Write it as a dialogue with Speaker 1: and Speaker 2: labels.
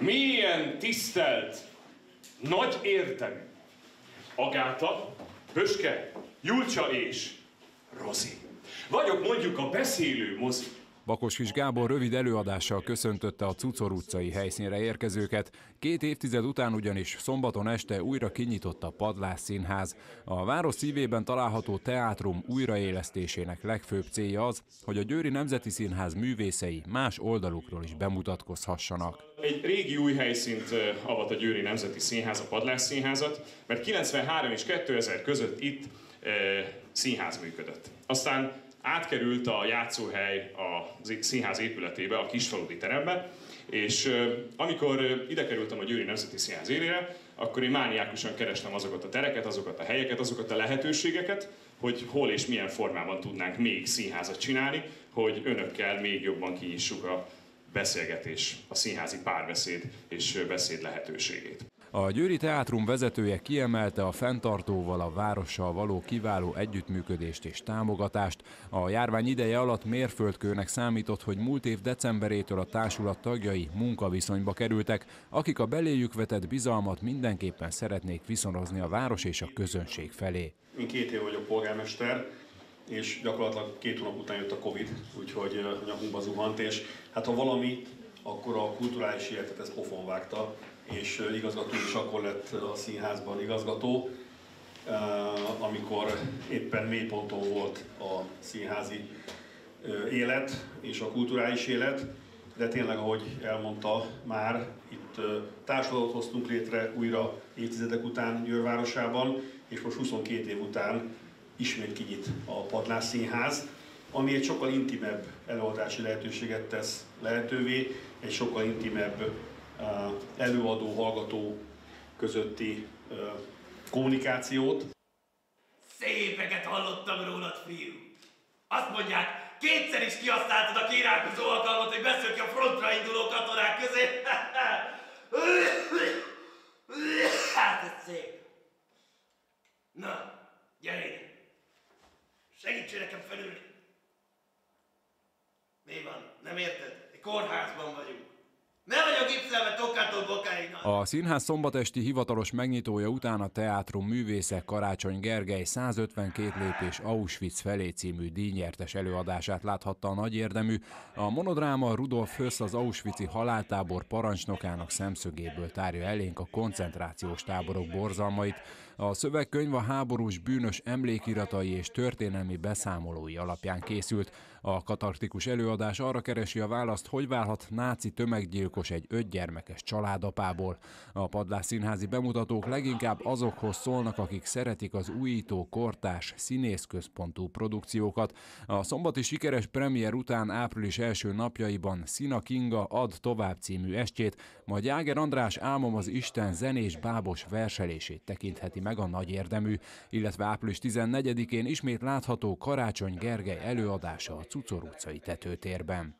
Speaker 1: Milyen tisztelt, nagy érdemű, Agáta, Pöske, Julcsa és Rozi. Vagyok mondjuk a beszélő mozi.
Speaker 2: Bakos Gábor rövid előadással köszöntötte a Cucor utcai helyszínre érkezőket. Két évtized után ugyanis szombaton este újra kinyitott a Padlás Színház. A város szívében található teátrum újraélesztésének legfőbb célja az, hogy a Győri Nemzeti Színház művészei más oldalukról is bemutatkozhassanak.
Speaker 1: Egy régi új helyszínt avat a Győri Nemzeti Színház, a Padlás Színházat, mert 93 és 2000 között itt színház működött. Aztán átkerült a játszóhely a színház épületébe, a kisfaludi terembe, és amikor ide kerültem a Győri Nemzeti Színház élére, akkor én mániákusan kerestem azokat a tereket, azokat a helyeket, azokat a lehetőségeket, hogy hol és milyen formában tudnánk még színházat csinálni, hogy önökkel még jobban kinyissuk a beszélgetés, a színházi párbeszéd és beszéd lehetőségét.
Speaker 2: A Győri Teátrum vezetője kiemelte a fenntartóval a várossal való kiváló együttműködést és támogatást. A járvány ideje alatt mérföldkőnek számított, hogy múlt év decemberétől a társulat tagjai munkaviszonyba kerültek, akik a beléjük vetett bizalmat mindenképpen szeretnék viszonozni a város és a közönség felé.
Speaker 3: Én két év vagyok polgármester, és gyakorlatilag két hónap után jött a Covid, úgyhogy nyakunkba zuhant, és hát ha valami, akkor a kulturális életet ez pofon vágta, és igazgató is akkor lett a színházban igazgató, amikor éppen mélyponton volt a színházi élet és a kulturális élet, de tényleg, ahogy elmondta már, itt társadatot hoztunk létre újra évtizedek után Győrvárosában, és most 22 év után ismét kinyit a Padlás Színház, ami egy sokkal intimebb előadási lehetőséget tesz lehetővé, egy sokkal intimebb előadó-hallgató közötti kommunikációt.
Speaker 4: Szépeket hallottam rólad, fiú. Azt mondják, kétszer is kihasználtad a kérálkozó alkalmat, hogy beszélj ki a frontra induló katonák közé. Hát ez szép. Na, gyere ide. Segíts nekem felülni. Mi van? Nem érted? Egy kórházban vagyunk. Ne bokáig.
Speaker 2: A színház szombatesti hivatalos megnyitója után a teátrum művésze Karácsony Gergely 152 lépés Auschwitz felé című díjnyertes előadását láthatta a nagy érdemű. A monodráma Rudolf Hösz az Auschwitzi haláltábor parancsnokának szemszögéből tárja elénk a koncentrációs táborok borzalmait. A szövegkönyv a háborús bűnös emlékiratai és történelmi beszámolói alapján készült. A katartikus előadás arra keresi a választ, hogy válhat náci tömeggyilkos egy ötgyermekes családapából. A padlás színházi bemutatók leginkább azokhoz szólnak, akik szeretik az újító, kortás, színészközpontú produkciókat. A szombati sikeres premier után április első napjaiban Szina Kinga ad tovább című estjét, majd Jáger András Álmom az Isten zenés bábos verselését tekintheti meg a nagy érdemű, illetve április 14-én ismét látható Karácsony Gergely előadása a Cucor utcai tetőtérben.